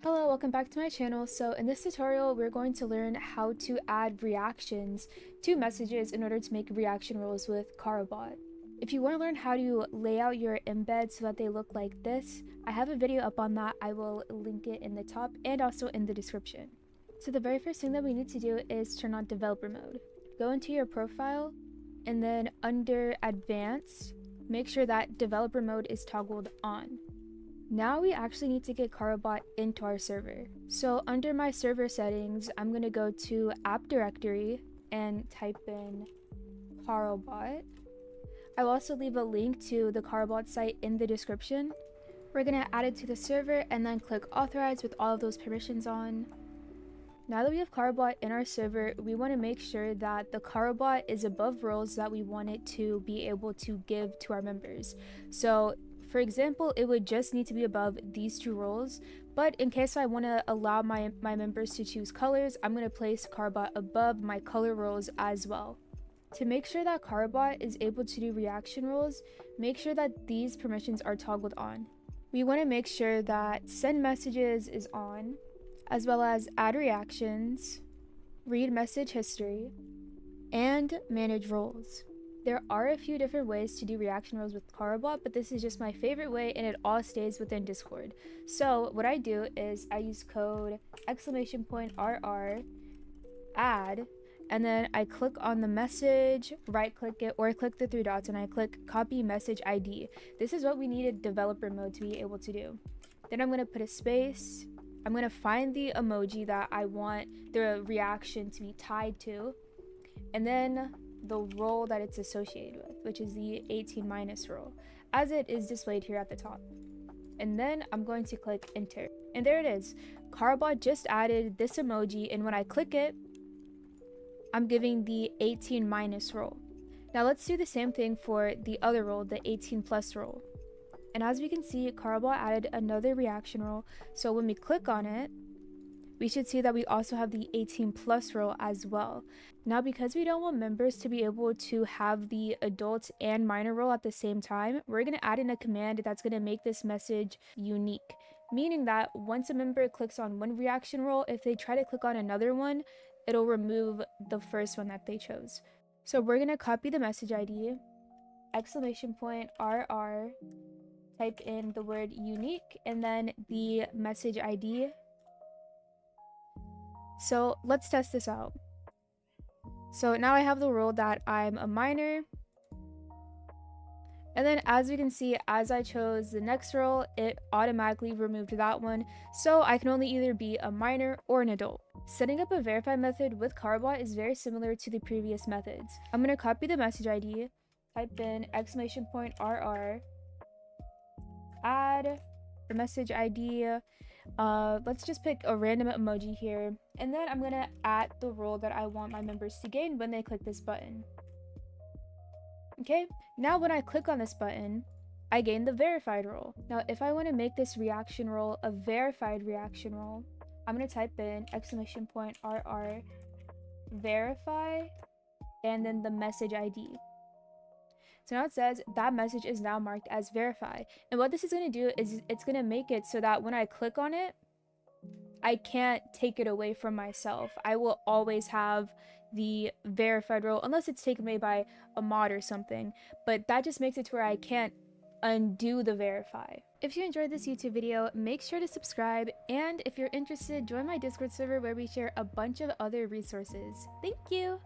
Hello, welcome back to my channel. So in this tutorial, we're going to learn how to add reactions to messages in order to make reaction roles with Carlbot. If you want to learn how to lay out your embeds so that they look like this, I have a video up on that. I will link it in the top and also in the description. So the very first thing that we need to do is turn on developer mode. Go into your profile and then under advanced, make sure that developer mode is toggled on. Now we actually need to get Carlbot into our server. So under my server settings, I'm gonna go to app directory and type in Carlbot. I'll also leave a link to the Carlbot site in the description. We're gonna add it to the server and then click authorize with all of those permissions on. Now that we have Carlbot in our server, we want to make sure that the Carlbot is above roles that we want it to be able to give to our members. So for example, it would just need to be above these two roles, but in case I want to allow my, my members to choose colors, I'm going to place Carlbot above my color roles as well. To make sure that Carlbot is able to do reaction roles, make sure that these permissions are toggled on. We want to make sure that send messages is on, as well as add reactions, read message history, and manage roles. There are a few different ways to do reaction roles with Carlbot, but this is just my favorite way and it all stays within Discord. So what I do is I use code exclamation point RR add and then I click on the message, right click it, or click the three dots and I click copy message ID. This is what we needed developer mode to be able to do. Then I'm going to put a space. I'm going to find the emoji that I want the reaction to be tied to. And then the role that it's associated with, which is the 18 minus role, as it is displayed here at the top. And then I'm going to click enter. And there it is. Carlbot just added this emoji, and when I click it, I'm giving the 18 minus role. Now let's do the same thing for the other role, the 18 plus role. And as we can see, Carlbot added another reaction role. So when we click on it, we should see that we also have the 18 plus role as well. Now, because we don't want members to be able to have the adult and minor role at the same time, we're going to add in a command that's going to make this message unique. Meaning that once a member clicks on one reaction role, if they try to click on another one, it'll remove the first one that they chose. So we're going to copy the message ID, exclamation point RR, type in the word unique, and then the message ID so let's test this out. So now I have the rule that I'm a minor. And then as we can see, as I chose the next role, it automatically removed that one. So I can only either be a minor or an adult. Setting up a verify method with Carlbot is very similar to the previous methods. I'm going to copy the message ID, type in exclamation point RR, add message ID, uh, let's just pick a random emoji here. And then I'm gonna add the role that I want my members to gain when they click this button. Okay, now when I click on this button, I gain the verified role. Now, if I wanna make this reaction role a verified reaction role, I'm gonna type in exclamation point RR verify and then the message ID. So now it says that message is now marked as verify. And what this is going to do is it's going to make it so that when I click on it, I can't take it away from myself. I will always have the verified role unless it's taken away by a mod or something. But that just makes it to where I can't undo the verify. If you enjoyed this YouTube video, make sure to subscribe, and if you're interested, join my Discord server where we share a bunch of other resources. Thank you!